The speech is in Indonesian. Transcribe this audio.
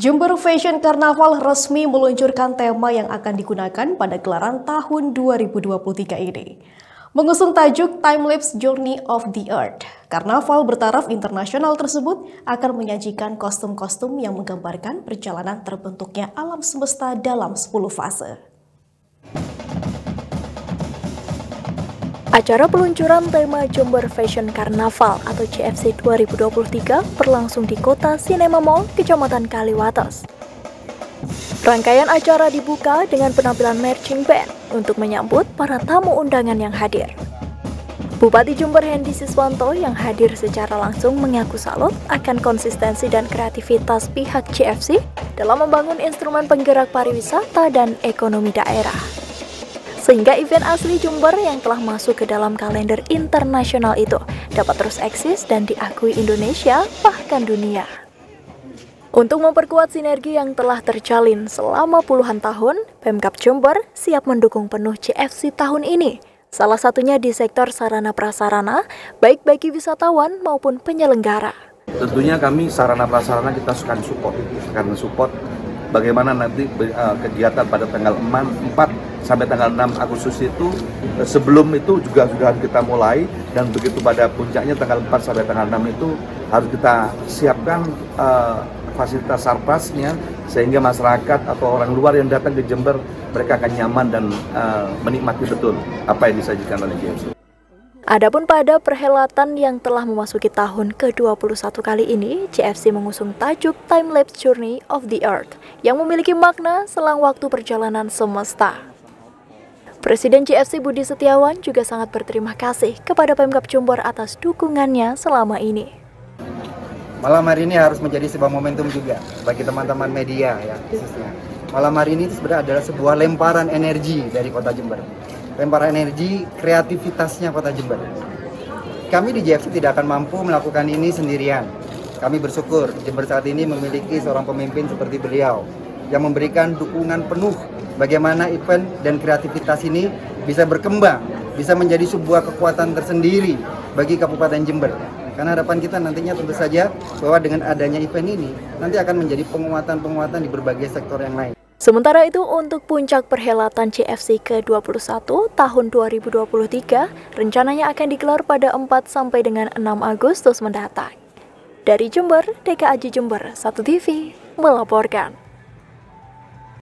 Jember Fashion Carnaval resmi meluncurkan tema yang akan digunakan pada gelaran tahun 2023 ini. Mengusung tajuk Timelapse Journey of the Earth, karnaval bertaraf internasional tersebut akan menyajikan kostum-kostum yang menggambarkan perjalanan terbentuknya alam semesta dalam 10 fase. Acara peluncuran tema Jember Fashion Carnaval atau CFC 2023 berlangsung di kota Cinema Mall, Kecamatan Kaliwates. Rangkaian acara dibuka dengan penampilan marching band untuk menyambut para tamu undangan yang hadir. Bupati Jember Hendi Siswanto yang hadir secara langsung mengaku salut akan konsistensi dan kreativitas pihak CFC dalam membangun instrumen penggerak pariwisata dan ekonomi daerah sehingga event asli Jember yang telah masuk ke dalam kalender internasional itu dapat terus eksis dan diakui Indonesia bahkan dunia. Untuk memperkuat sinergi yang telah terjalin selama puluhan tahun, Pemkap Jember siap mendukung penuh CFC tahun ini. Salah satunya di sektor sarana prasarana, baik bagi wisatawan maupun penyelenggara. Tentunya kami sarana prasarana kita suka support, karena support bagaimana nanti uh, kegiatan pada tanggal 4 sampai tanggal 6 Agustus itu uh, sebelum itu juga sudah kita mulai dan begitu pada puncaknya tanggal 4 sampai tanggal 6 itu harus kita siapkan uh, fasilitas sarpasnya sehingga masyarakat atau orang luar yang datang ke Jember mereka akan nyaman dan uh, menikmati betul apa yang disajikan oleh GMC. Adapun pada perhelatan yang telah memasuki tahun ke-21 kali ini, CFC mengusung tajuk Time Lapse Journey of the Earth yang memiliki makna selang waktu perjalanan semesta. Presiden CFC Budi Setiawan juga sangat berterima kasih kepada Pemkap Jember atas dukungannya selama ini. Malam hari ini harus menjadi sebuah momentum juga bagi teman-teman media ya khususnya. Malam hari ini sebenarnya adalah sebuah lemparan energi dari Kota Jember lempar energi kreativitasnya Kota Jember. Kami di JFC tidak akan mampu melakukan ini sendirian. Kami bersyukur Jember saat ini memiliki seorang pemimpin seperti beliau yang memberikan dukungan penuh bagaimana event dan kreativitas ini bisa berkembang, bisa menjadi sebuah kekuatan tersendiri bagi Kabupaten Jember. Karena harapan kita nantinya tentu saja bahwa dengan adanya event ini nanti akan menjadi penguatan-penguatan di berbagai sektor yang lain. Sementara itu untuk puncak perhelatan CFC ke-21 tahun 2023 rencananya akan digelar pada 4 sampai dengan 6 Agustus mendatang. Dari Jember, DKAJ Jember 1 TV melaporkan.